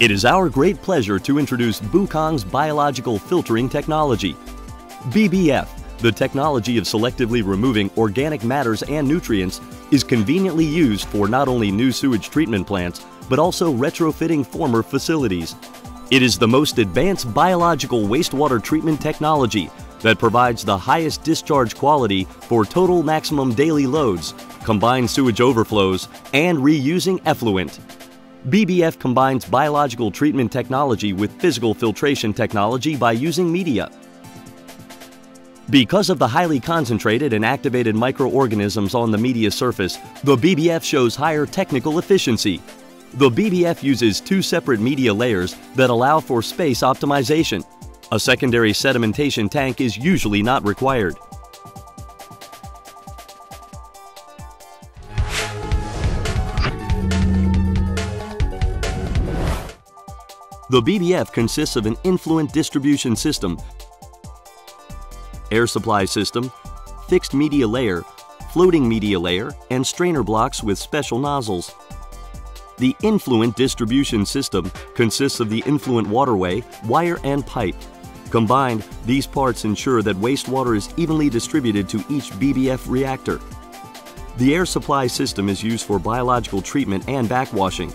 It is our great pleasure to introduce Bukong's biological filtering technology. BBF, the technology of selectively removing organic matters and nutrients, is conveniently used for not only new sewage treatment plants, but also retrofitting former facilities. It is the most advanced biological wastewater treatment technology that provides the highest discharge quality for total maximum daily loads, combined sewage overflows, and reusing effluent. BBF combines biological treatment technology with physical filtration technology by using media. Because of the highly concentrated and activated microorganisms on the media surface, the BBF shows higher technical efficiency. The BBF uses two separate media layers that allow for space optimization. A secondary sedimentation tank is usually not required. The BBF consists of an influent distribution system, air supply system, fixed media layer, floating media layer, and strainer blocks with special nozzles. The influent distribution system consists of the influent waterway, weir, and pipe. Combined, these parts ensure that wastewater is evenly distributed to each BBF reactor. The air supply system is used for biological treatment and backwashing,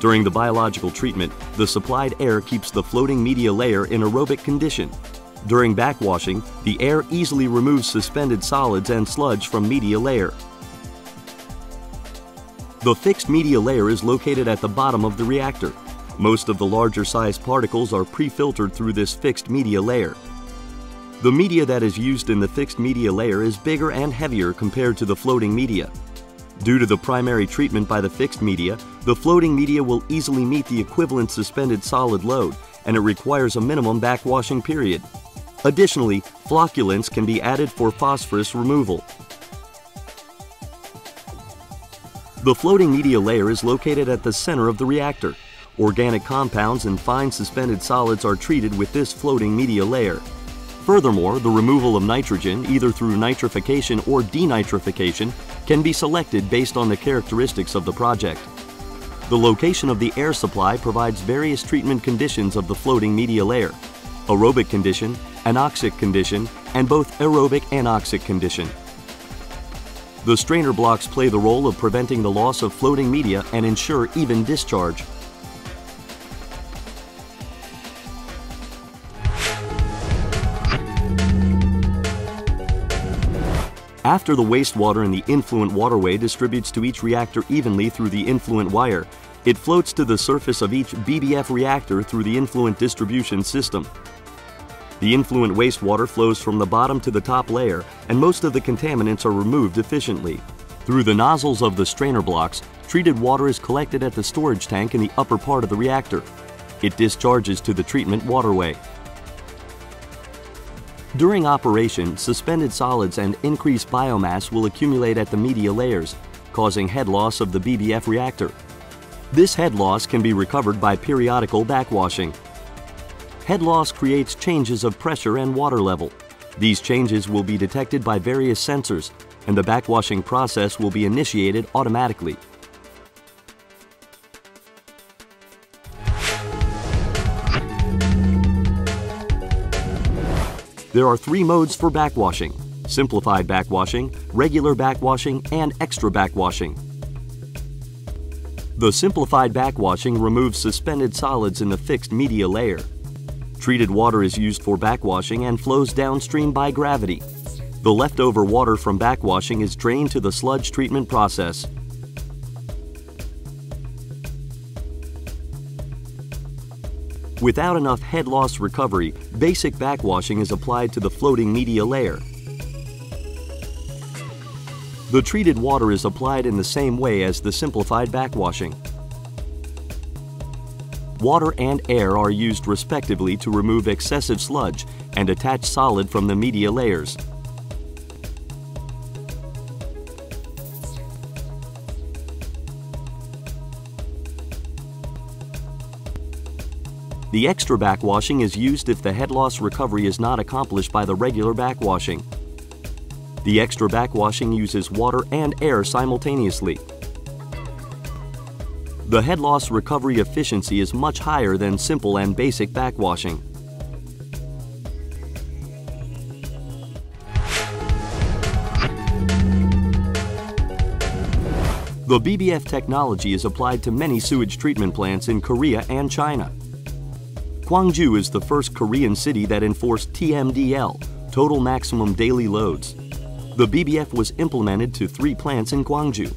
during the biological treatment, the supplied air keeps the floating media layer in aerobic condition. During backwashing, the air easily removes suspended solids and sludge from media layer. The fixed media layer is located at the bottom of the reactor. Most of the larger sized particles are pre-filtered through this fixed media layer. The media that is used in the fixed media layer is bigger and heavier compared to the floating media. Due to the primary treatment by the fixed media, the floating media will easily meet the equivalent suspended solid load, and it requires a minimum backwashing period. Additionally, flocculants can be added for phosphorus removal. The floating media layer is located at the center of the reactor. Organic compounds and fine suspended solids are treated with this floating media layer. Furthermore, the removal of nitrogen, either through nitrification or denitrification, can be selected based on the characteristics of the project. The location of the air supply provides various treatment conditions of the floating media layer, aerobic condition, anoxic condition, and both aerobic and oxic condition. The strainer blocks play the role of preventing the loss of floating media and ensure even discharge. After the wastewater in the influent waterway distributes to each reactor evenly through the influent weir, it floats to the surface of each BBF reactor through the influent distribution system. The influent wastewater flows from the bottom to the top layer, and most of the contaminants are removed efficiently. Through the nozzles of the strainer blocks, treated water is collected at the storage tank in the upper part of the reactor. It discharges to the treatment waterway. During operation, suspended solids and increased biomass will accumulate at the media layers, causing head loss of the BBF reactor. This head loss can be recovered by periodical backwashing. Head loss creates changes of pressure and water level. These changes will be detected by various sensors, and the backwashing process will be initiated automatically. There are three modes for backwashing, simplified backwashing, regular backwashing, and extra backwashing. The simplified backwashing removes suspended solids in the fixed media layer. Treated water is used for backwashing and flows downstream by gravity. The leftover water from backwashing is drained to the sludge treatment process. Without enough head loss recovery, basic backwashing is applied to the floating media layer. The treated water is applied in the same way as the simplified backwashing. Water and air are used respectively to remove excessive sludge and attach solid from the media layers. The extra backwashing is used if the head loss recovery is not accomplished by the regular backwashing. The extra backwashing uses water and air simultaneously. The head loss recovery efficiency is much higher than simple and basic backwashing. The BBF technology is applied to many sewage treatment plants in Korea and China. Gwangju is the first Korean city that enforced TMDL, Total Maximum Daily Loads. The BBF was implemented to three plants in Gwangju.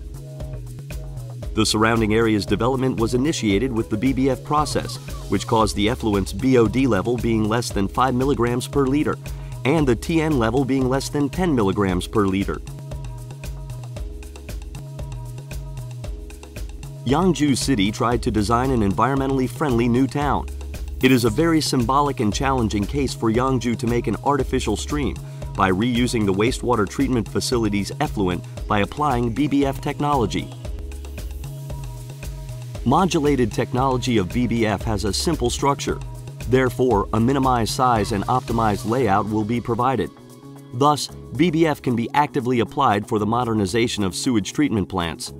The surrounding area's development was initiated with the BBF process, which caused the effluent's BOD level being less than 5 milligrams per liter and the TN level being less than 10 milligrams per liter. Yangju City tried to design an environmentally friendly new town. It is a very symbolic and challenging case for Yangju to make an artificial stream by reusing the wastewater treatment facility's effluent by applying BBF technology. Modulated technology of BBF has a simple structure. Therefore, a minimized size and optimized layout will be provided. Thus, BBF can be actively applied for the modernization of sewage treatment plants.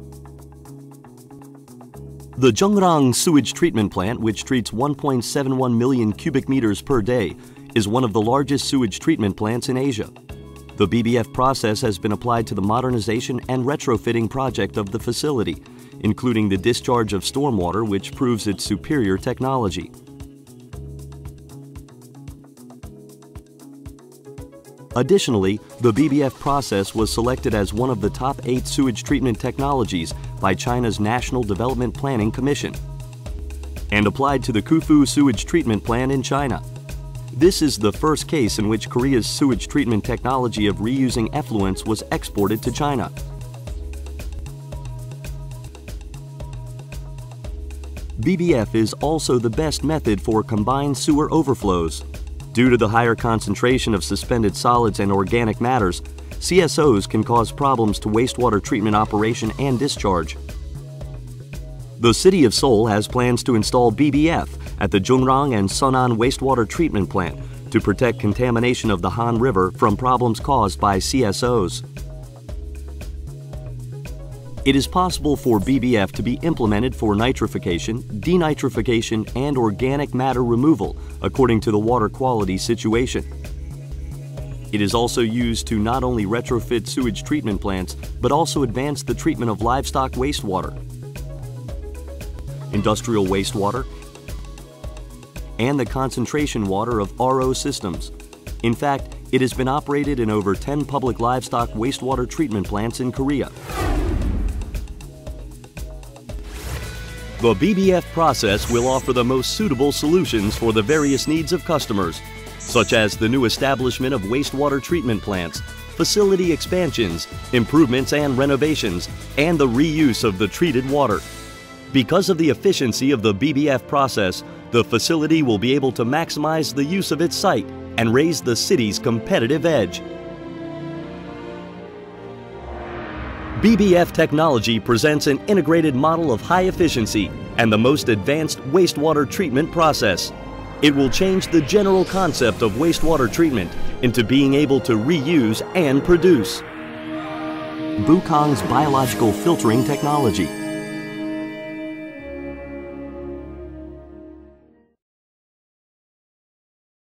The Jungnang sewage treatment plant, which treats 1.71 million cubic meters per day, is one of the largest sewage treatment plants in Asia. The BBF process has been applied to the modernization and retrofitting project of the facility, including the discharge of stormwater, which proves its superior technology. Additionally, the BBF process was selected as one of the top eight sewage treatment technologies by China's National Development Planning Commission and applied to the Kufu sewage treatment plant in China. This is the first case in which Korea's sewage treatment technology of reusing effluents was exported to China. BBF is also the best method for combined sewer overflows Due to the higher concentration of suspended solids and organic matters, CSOs can cause problems to wastewater treatment operation and discharge. The City of Seoul has plans to install BBF at the Jungnang and Sunan wastewater treatment plant to protect contamination of the Han River from problems caused by CSOs. It is possible for BBF to be implemented for nitrification, denitrification, and organic matter removal according to the water quality situation. It is also used to not only retrofit sewage treatment plants, but also advance the treatment of livestock wastewater, industrial wastewater, and the concentration water of RO systems. In fact, it has been operated in over 10 public livestock wastewater treatment plants in Korea. The BBF process will offer the most suitable solutions for the various needs of customers, such as the new establishment of wastewater treatment plants, facility expansions, improvements and renovations, and the reuse of the treated water. Because of the efficiency of the BBF process, the facility will be able to maximize the use of its site and raise the city's competitive edge. BBF technology presents an integrated model of high efficiency and the most advanced wastewater treatment process. It will change the general concept of wastewater treatment into being able to reuse and produce. Bukong's biological filtering technology